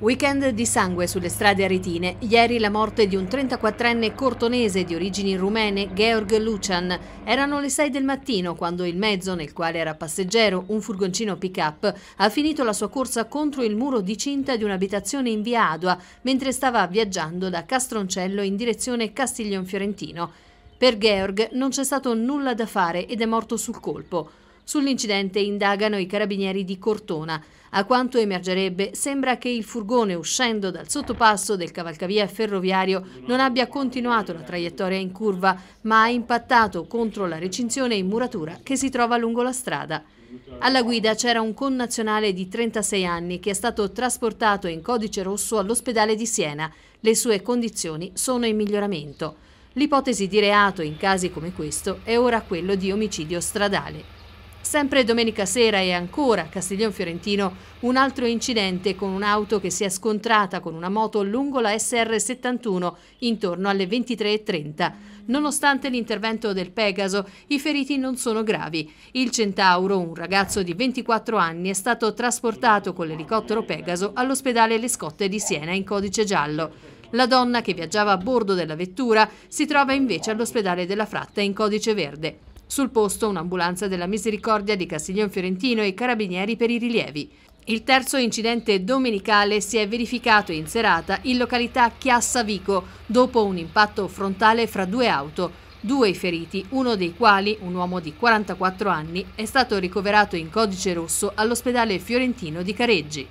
Weekend di sangue sulle strade aretine. Ieri la morte di un 34enne cortonese di origini rumene, Georg Lucian. Erano le 6 del mattino quando il mezzo, nel quale era passeggero, un furgoncino pick-up, ha finito la sua corsa contro il muro di cinta di un'abitazione in via Adua mentre stava viaggiando da Castroncello in direzione Castiglion Fiorentino. Per Georg non c'è stato nulla da fare ed è morto sul colpo. Sull'incidente indagano i carabinieri di Cortona. A quanto emergerebbe, sembra che il furgone uscendo dal sottopasso del cavalcavia ferroviario non abbia continuato la traiettoria in curva, ma ha impattato contro la recinzione in muratura che si trova lungo la strada. Alla guida c'era un connazionale di 36 anni che è stato trasportato in codice rosso all'ospedale di Siena. Le sue condizioni sono in miglioramento. L'ipotesi di reato in casi come questo è ora quello di omicidio stradale. Sempre domenica sera e ancora a Castiglion Fiorentino un altro incidente con un'auto che si è scontrata con una moto lungo la SR71 intorno alle 23.30. Nonostante l'intervento del Pegaso, i feriti non sono gravi. Il Centauro, un ragazzo di 24 anni, è stato trasportato con l'elicottero Pegaso all'ospedale Le Scotte di Siena in codice giallo. La donna che viaggiava a bordo della vettura si trova invece all'ospedale della Fratta in codice verde. Sul posto un'ambulanza della Misericordia di Castiglion Fiorentino e i carabinieri per i rilievi. Il terzo incidente domenicale si è verificato in serata in località Chiassa Vico dopo un impatto frontale fra due auto. Due feriti, uno dei quali, un uomo di 44 anni, è stato ricoverato in codice rosso all'ospedale fiorentino di Careggi.